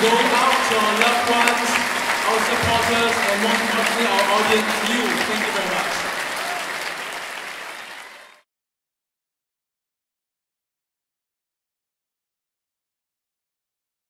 go out to our loved ones, our supporters, and most importantly, our audience, you. Thank you very much.